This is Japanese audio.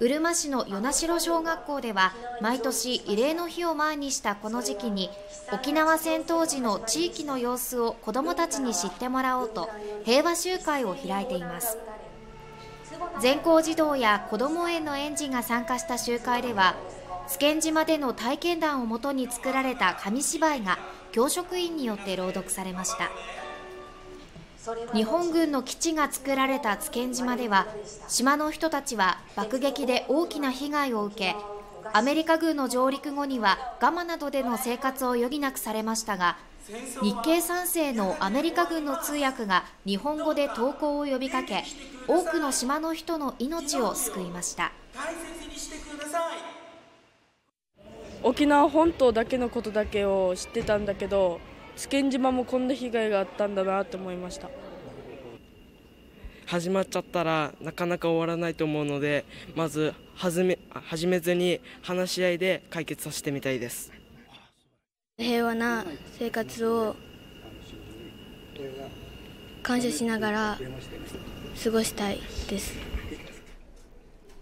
うるま市の与那城小学校では毎年慰霊の日を前にしたこの時期に沖縄戦当時の地域の様子を子どもたちに知ってもらおうと平和集会を開いています。全校児童や子ども園の園児が参加した集会では津堅島での体験談をもとに作られた紙芝居が教職員によって朗読されました。日本軍の基地が作られた津堅島では島の人たちは爆撃で大きな被害を受けアメリカ軍の上陸後にはガマなどでの生活を余儀なくされましたが日系3世のアメリカ軍の通訳が日本語で投降を呼びかけ多くの島の人の命を救いました。沖縄本島だけのことだけを知ってたんだけど津堅島もこんな被害があったんだなって思いました。始まっちゃったらなかなか終わらないと思うのでまず始め始めずに話し合いで解決させてみたいです。平和な生活を感謝しながら過ごしたいです